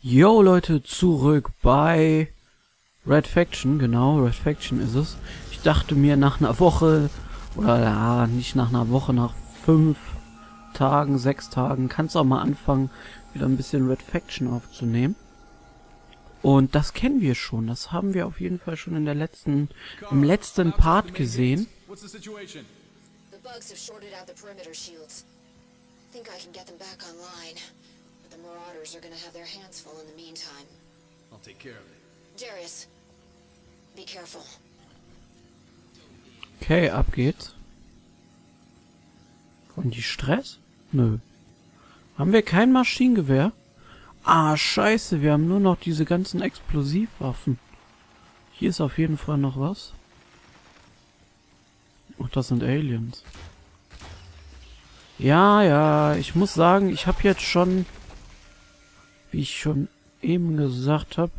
Yo Leute, zurück bei Red Faction, genau, Red Faction ist es. Ich dachte mir nach einer Woche, oder ja, nicht nach einer Woche, nach fünf Tagen, sechs Tagen, kannst du auch mal anfangen, wieder ein bisschen Red Faction aufzunehmen. Und das kennen wir schon, das haben wir auf jeden Fall schon in der letzten, im letzten Part gesehen. The bugs have shorted out the perimeter shields. Think I can get them back online. Marauders are gonna have their hands full in the meantime. I'll take care of it. Darius, be careful. Okay, ab geht's. Und die Stress? Nö. Haben wir kein Maschinengewehr? Ah, scheiße, wir haben nur noch diese ganzen Explosivwaffen. Hier ist auf jeden Fall noch was. Ach, das sind Aliens. Ja, ja, ich muss sagen, ich habe jetzt schon, wie ich schon eben gesagt habe,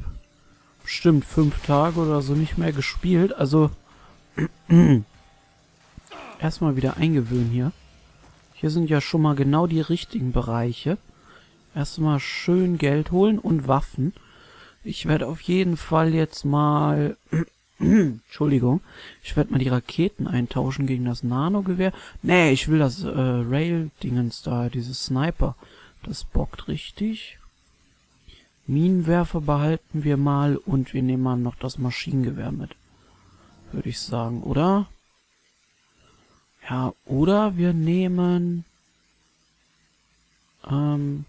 bestimmt fünf Tage oder so nicht mehr gespielt. Also, erstmal wieder eingewöhnen hier. Hier sind ja schon mal genau die richtigen Bereiche. Erstmal schön Geld holen und Waffen. Ich werde auf jeden Fall jetzt mal... Entschuldigung. Ich werde mal die Raketen eintauschen gegen das Nanogewehr. Nee, ich will das äh, Rail-Dingens da, dieses Sniper. Das bockt richtig. Minenwerfer behalten wir mal und wir nehmen mal noch das Maschinengewehr mit. Würde ich sagen, oder? Ja, oder wir nehmen... Ähm,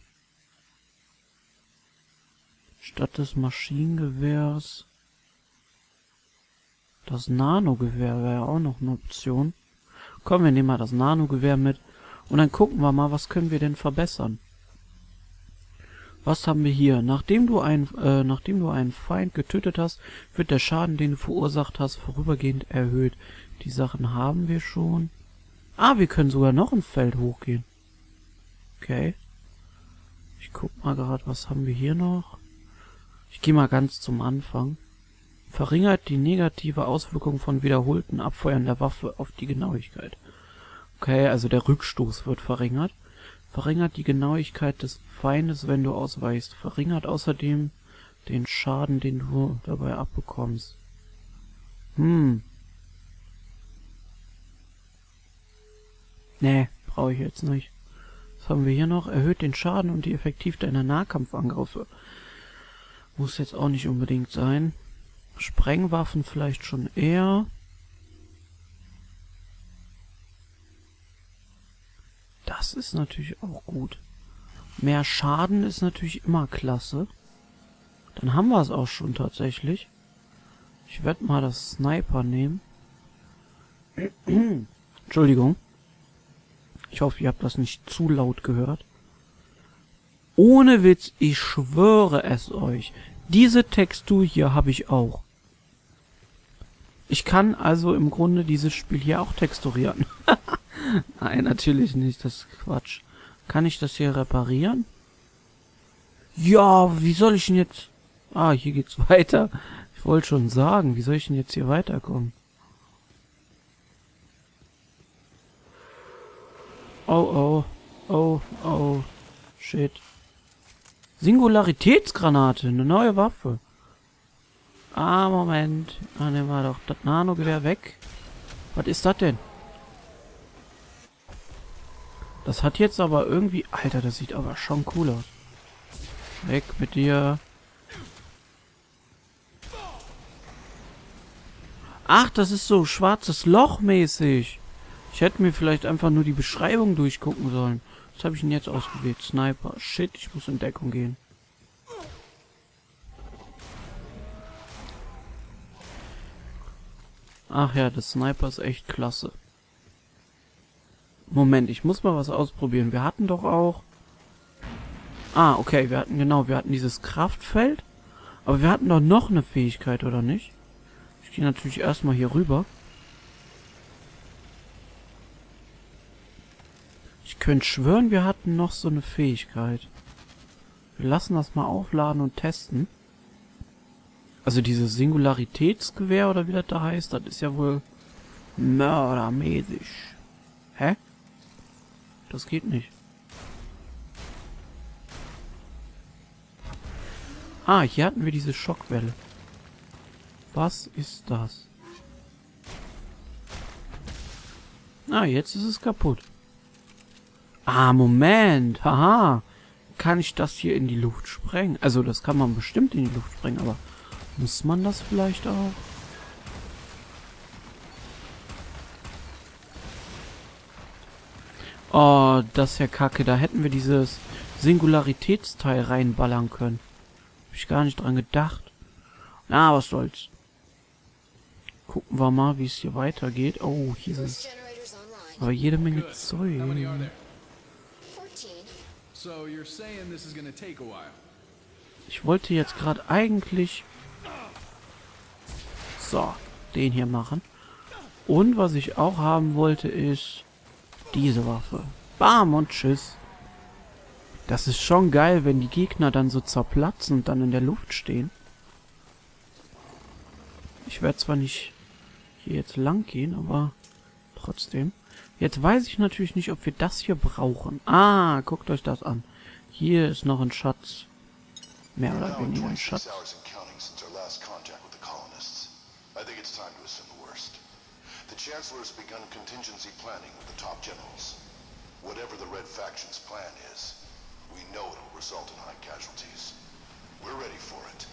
statt des Maschinengewehrs das Nanogewehr wäre auch noch eine Option. Komm, wir nehmen mal das Nanogewehr mit und dann gucken wir mal, was können wir denn verbessern. Was haben wir hier? Nachdem du, ein, äh, nachdem du einen Feind getötet hast, wird der Schaden, den du verursacht hast, vorübergehend erhöht. Die Sachen haben wir schon. Ah, wir können sogar noch ein Feld hochgehen. Okay. Ich guck mal gerade, was haben wir hier noch? Ich gehe mal ganz zum Anfang. Verringert die negative Auswirkung von wiederholten Abfeuern der Waffe auf die Genauigkeit. Okay, also der Rückstoß wird verringert. Verringert die Genauigkeit des Feindes, wenn du ausweichst. Verringert außerdem den Schaden, den du dabei abbekommst. Hm. Nee, brauche ich jetzt nicht. Was haben wir hier noch? Erhöht den Schaden und die Effektivität deiner Nahkampfangriffe. Muss jetzt auch nicht unbedingt sein. Sprengwaffen vielleicht schon eher. Ist natürlich auch gut. Mehr Schaden ist natürlich immer klasse. Dann haben wir es auch schon tatsächlich. Ich werde mal das Sniper nehmen. Entschuldigung. Ich hoffe, ihr habt das nicht zu laut gehört. Ohne Witz, ich schwöre es euch. Diese Textur hier habe ich auch. Ich kann also im Grunde dieses Spiel hier auch texturieren. Nein, natürlich nicht, das ist Quatsch. Kann ich das hier reparieren? Ja, wie soll ich denn jetzt... Ah, hier geht's weiter. Ich wollte schon sagen, wie soll ich denn jetzt hier weiterkommen? Oh, oh, oh, oh, shit. Singularitätsgranate, eine neue Waffe. Ah, Moment. Ah, nehmen wir doch das Nanogewehr weg. Was ist das denn? Das hat jetzt aber irgendwie... Alter, das sieht aber schon cool aus. Weg mit dir. Ach, das ist so schwarzes Loch mäßig. Ich hätte mir vielleicht einfach nur die Beschreibung durchgucken sollen. Was habe ich denn jetzt ausgewählt? Sniper. Shit, ich muss in Deckung gehen. Ach ja, das Sniper ist echt klasse. Moment, ich muss mal was ausprobieren. Wir hatten doch auch... Ah, okay, wir hatten genau, wir hatten dieses Kraftfeld. Aber wir hatten doch noch eine Fähigkeit, oder nicht? Ich gehe natürlich erstmal hier rüber. Ich könnte schwören, wir hatten noch so eine Fähigkeit. Wir lassen das mal aufladen und testen. Also dieses Singularitätsgewehr oder wie das da heißt, das ist ja wohl mördermäßig. Hä? Das geht nicht. Ah, hier hatten wir diese Schockwelle. Was ist das? Ah, jetzt ist es kaputt. Ah, Moment. Haha. Kann ich das hier in die Luft sprengen? Also, das kann man bestimmt in die Luft sprengen, aber muss man das vielleicht auch? Oh, das ist ja kacke. Da hätten wir dieses Singularitätsteil reinballern können. Hab ich gar nicht dran gedacht. Na, was soll's. Gucken wir mal, wie es hier weitergeht. Oh, hier online. aber jede Menge Zeug. there? 14. So you're saying this is gonna take a while. Ich wollte jetzt gerade eigentlich so den hier machen. Und was ich auch haben wollte ist diese Waffe. Bam und tschüss. Das ist schon geil, wenn die Gegner dann so zerplatzen und dann in der Luft stehen. Ich werde zwar nicht hier jetzt lang gehen, aber trotzdem. Jetzt weiß ich natürlich nicht, ob wir das hier brauchen. Ah, guckt euch das an. Hier ist noch ein Schatz. Mehr oder weniger ein 26 Schatz. The Chancellor has begun contingency planning with the top generals. Whatever the Red Faction's plan is, we know it will result in high casualties. We're ready for it.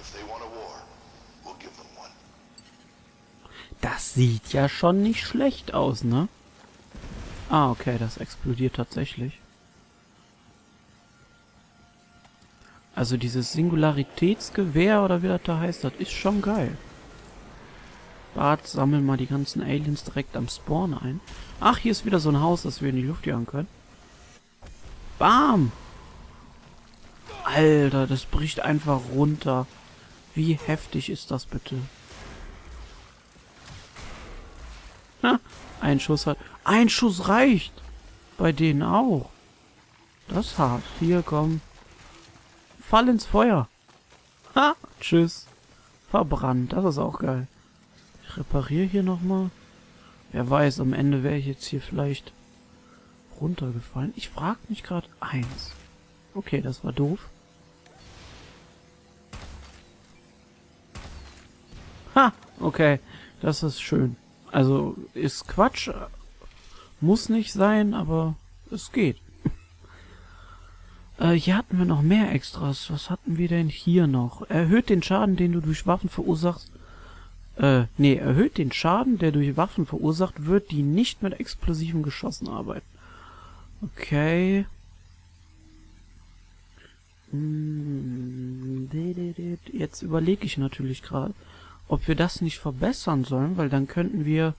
If they want a war, we'll give them one. Das sieht ja schon nicht schlecht aus, ne? Ah, okay, das explodiert tatsächlich. Also dieses Singularitätsgewehr oder wie das da heißt, das ist schon geil. Bart, sammeln mal die ganzen Aliens direkt am Spawn ein. Ach, hier ist wieder so ein Haus, das wir in die Luft jagen können. Bam! Alter, das bricht einfach runter. Wie heftig ist das bitte? Na, ein Schuss hat. Ein Schuss reicht. Bei denen auch. Das ist hart. Hier, komm. Fall ins Feuer. Ha, tschüss. Verbrannt. Das ist auch geil. Repariere hier nochmal. Wer weiß, am Ende wäre ich jetzt hier vielleicht runtergefallen. Ich frage mich gerade eins. Okay, das war doof. Ha, okay. Das ist schön. Also, ist Quatsch. Muss nicht sein, aber es geht. äh, hier hatten wir noch mehr Extras. Was hatten wir denn hier noch? Erhöht den Schaden, den du durch Waffen verursachst. Äh, nee, erhöht den Schaden, der durch Waffen verursacht wird, die nicht mit explosiven Geschossen arbeiten. Okay. Hm, Jetzt überlege ich natürlich gerade, ob wir das nicht verbessern sollen, weil dann könnten wir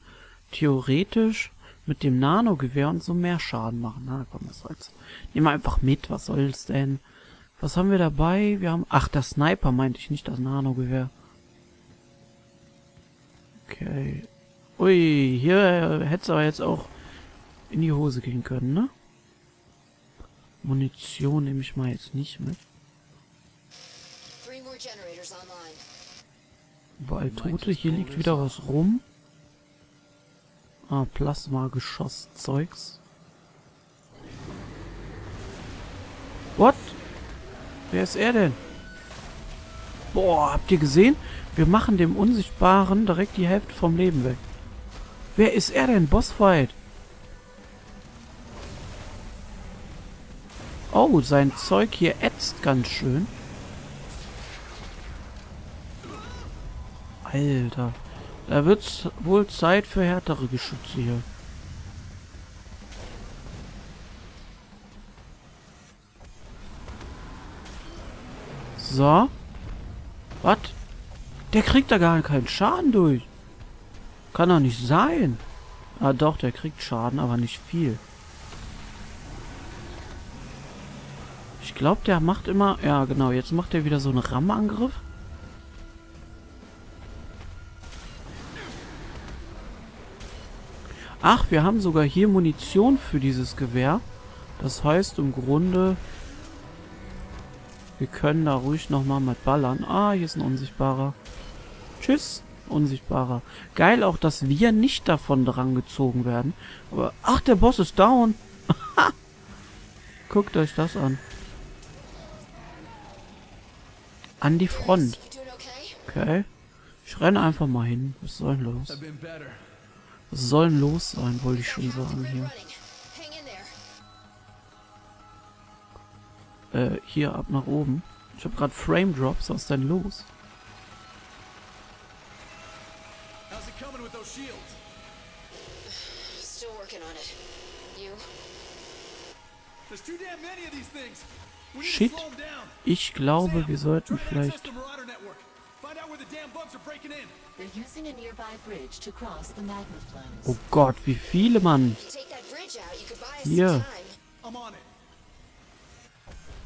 theoretisch mit dem Nanogewehr und so mehr Schaden machen. Na komm, was soll's. Nehmen wir einfach mit, was soll's denn? Was haben wir dabei? Wir haben... Ach, das Sniper meinte ich, nicht das Nanogewehr. Okay. Ui, hier hätte es aber jetzt auch in die Hose gehen können, ne? Munition nehme ich mal jetzt nicht mit. Überall Tote. Hier liegt wieder was rum. Ah, Plasma-Geschoss-Zeugs. What? Wer ist er denn? Boah, habt ihr gesehen? Wir machen dem Unsichtbaren direkt die Hälfte vom Leben weg. Wer ist er denn? Bossfight. Oh, sein Zeug hier ätzt ganz schön. Alter. Da wird's wohl Zeit für härtere Geschütze hier. So. Was? Der kriegt da gar keinen Schaden durch. Kann doch nicht sein. Ah doch, der kriegt Schaden, aber nicht viel. Ich glaube, der macht immer... Ja, genau. Jetzt macht er wieder so einen Rammangriff. Ach, wir haben sogar hier Munition für dieses Gewehr. Das heißt im Grunde, wir können da ruhig nochmal mit ballern. Ah, hier ist ein Unsichtbarer. Tschüss, Unsichtbarer. Geil auch, dass wir nicht davon drangezogen werden. Aber, ach, der Boss ist down. Guckt euch das an. An die Front. Okay? Ich renne einfach mal hin. Was soll denn los? Was soll denn los sein, wollte ich schon sagen hier. Äh, hier ab nach oben. Ich habe gerade Frame Drops. Was ist denn los? How's it coming with those shields? Still working on it. You? There's too damn many of these things. We need Shit. Ich glaube, wir sollten vielleicht... Oh Gott, wie viele, Mann. Take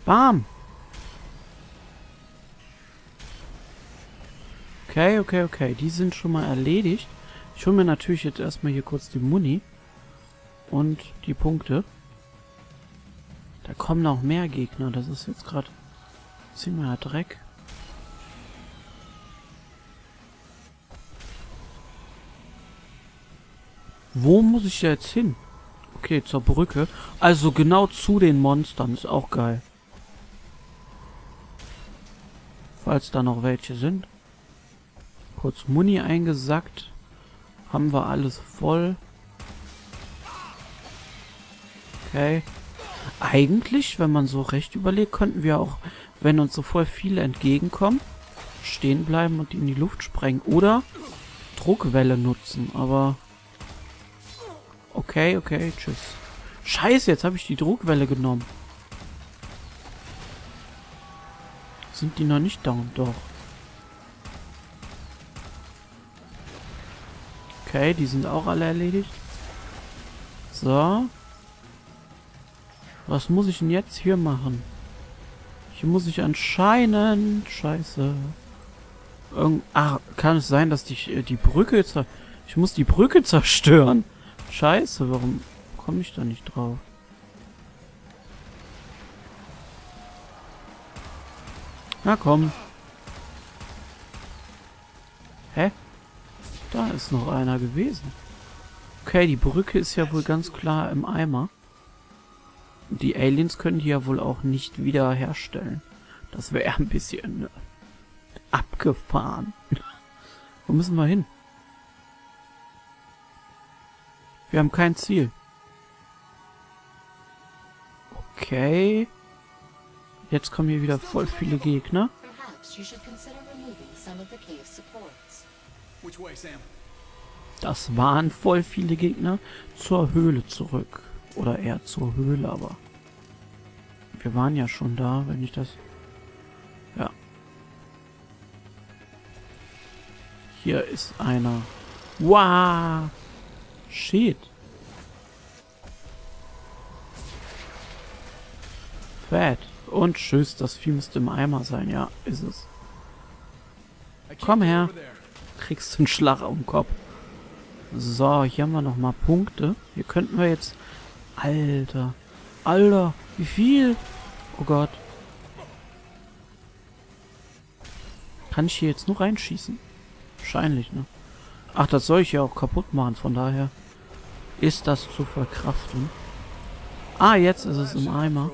Bam. Okay, okay, okay. Die sind schon mal erledigt. Ich hole mir natürlich jetzt erstmal hier kurz die Muni. Und die Punkte. Da kommen noch mehr Gegner. Das ist jetzt gerade ziemlicher Dreck. Wo muss ich jetzt hin? Okay, zur Brücke. Also genau zu den Monstern. Ist auch geil. Falls da noch welche sind. Kurz Muni eingesackt. Haben wir alles voll. Okay. Eigentlich, wenn man so recht überlegt, könnten wir auch, wenn uns so voll viele entgegenkommen, stehen bleiben und in die Luft sprengen. Oder Druckwelle nutzen, aber... Okay, okay, tschüss. Scheiße, jetzt habe ich die Druckwelle genommen. Sind die noch nicht down? Doch. Okay, die sind auch alle erledigt. So. Was muss ich denn jetzt hier machen? Hier muss ich anscheinend... Scheiße. Irgend ah, kann es sein, dass die, äh, die Brücke... Ich muss die Brücke zerstören. Scheiße, warum komme ich da nicht drauf? Na komm. Hä? Da ist noch einer gewesen. Okay, die Brücke ist ja wohl ganz klar im Eimer. Die Aliens können die ja wohl auch nicht wieder herstellen. Das wäre ein bisschen äh, abgefahren. Wo müssen wir hin? Wir haben kein Ziel. Okay. Jetzt kommen hier wieder voll viele Gegner. Das waren voll viele Gegner. Zur Höhle zurück. Oder eher zur Höhle, aber... Wir waren ja schon da, wenn ich das... Ja. Hier ist einer. Wow! Shit. Fett. Und tschüss, das Vieh müsste im Eimer sein. Ja, ist es. Komm her. Kriegst einen Schlag um den Kopf. So, hier haben wir noch mal Punkte. Hier könnten wir jetzt... Alter. Alter, wie viel? Oh Gott. Kann ich hier jetzt nur reinschießen? Wahrscheinlich, ne? Ach, das soll ich ja auch kaputt machen, von daher ist das zu verkraften. Ah, jetzt ist es im Eimer.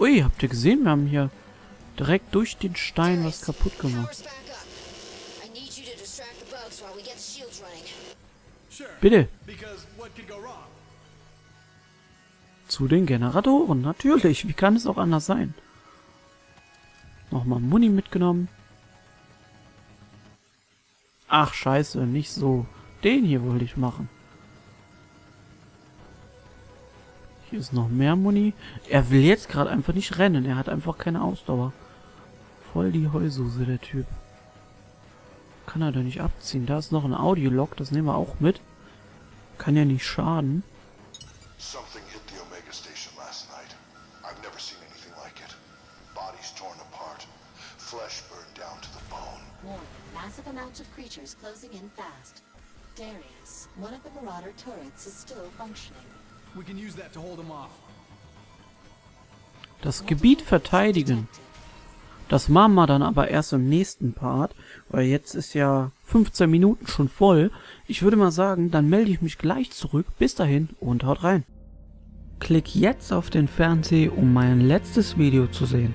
Ui, habt ihr gesehen? Wir haben hier direkt durch den Stein was kaputt gemacht. Bitte. Zu den Generatoren, natürlich. Wie kann es auch anders sein? Nochmal Muni mitgenommen. Ach, scheiße, nicht so. Den hier wollte ich machen. Hier ist noch mehr Muni. Er will jetzt gerade einfach nicht rennen. Er hat einfach keine Ausdauer. Voll die Heususe, der Typ. Kann er da nicht abziehen. Da ist noch ein Audiolog. Das nehmen wir auch mit. Kann ja nicht schaden. Something hit the Omega Station last night. I've never seen anything like it. Bodies torn apart. Flesh burned down to the bone. Warning, massive amounts of creatures closing in fast. Darius, one of the Marauder turrets is still functioning. Das Gebiet verteidigen. Das machen wir dann aber erst im nächsten Part, weil jetzt ist ja 15 Minuten schon voll. Ich würde mal sagen, dann melde ich mich gleich zurück. Bis dahin und haut rein. Klick jetzt auf den Fernseher, um mein letztes Video zu sehen.